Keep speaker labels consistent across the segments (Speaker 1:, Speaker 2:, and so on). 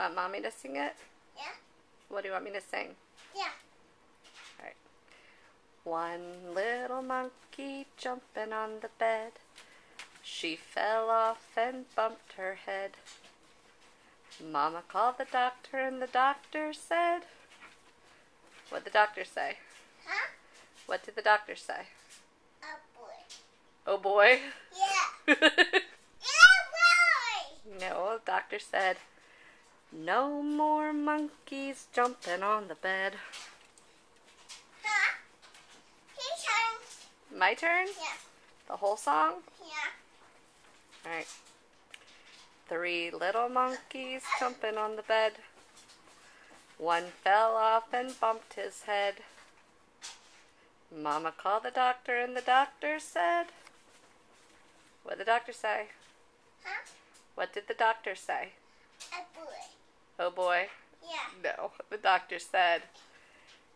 Speaker 1: want mommy to sing it?
Speaker 2: Yeah.
Speaker 1: What do you want me to sing?
Speaker 2: Yeah.
Speaker 1: Alright. One little monkey jumping on the bed. She fell off and bumped her head. Mama called the doctor and the doctor said, What'd the doctor say?
Speaker 2: Huh?
Speaker 1: What did the doctor say?
Speaker 2: A boy.
Speaker 1: Oh boy.
Speaker 2: Yeah. Yeah, boy.
Speaker 1: no, the doctor said, No more monkeys jumping on the bed.
Speaker 2: Huh? His turn.
Speaker 1: My turn?
Speaker 2: Yeah.
Speaker 1: The whole song?
Speaker 2: Yeah.
Speaker 1: Alright. Three little monkeys jumping on the bed. One fell off and bumped his head. Mama called the doctor and the doctor said, What did the doctor say?
Speaker 2: Huh?
Speaker 1: What did the doctor say?
Speaker 2: A boy.
Speaker 1: Oh boy.
Speaker 2: Yeah.
Speaker 1: No. The doctor said,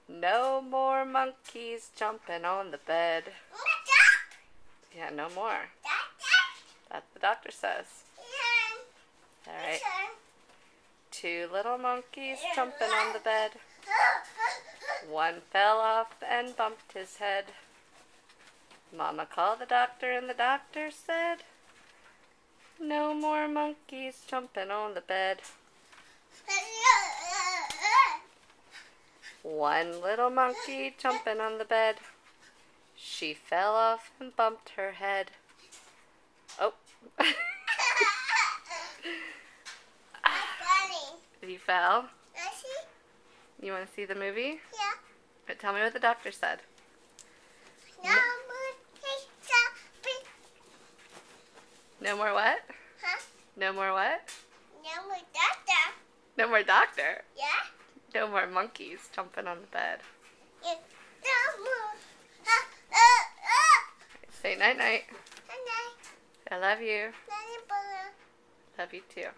Speaker 1: No more monkeys jumping on the bed. Yeah, no more. That's the doctor says.
Speaker 2: Yeah.
Speaker 1: Alright.
Speaker 2: Turn.
Speaker 1: Two little monkeys jumping on the bed. One fell off and bumped his head. Mama called the doctor and the doctor said, No more monkeys jumping on the bed. One little monkey jumping on the bed. She fell off and bumped her head. Oh. you fell? You want to see the movie?
Speaker 2: Yeah.
Speaker 1: But tell me what the doctor said.
Speaker 2: No more shopping.
Speaker 1: No more what?
Speaker 2: Huh?
Speaker 1: No more what?
Speaker 2: No more doctor.
Speaker 1: No more doctor.
Speaker 2: Yeah?
Speaker 1: No more monkeys jumping on the bed.
Speaker 2: Yeah. No more. Uh, uh, uh.
Speaker 1: Say night night.
Speaker 2: And I,
Speaker 1: I love you. Love you too.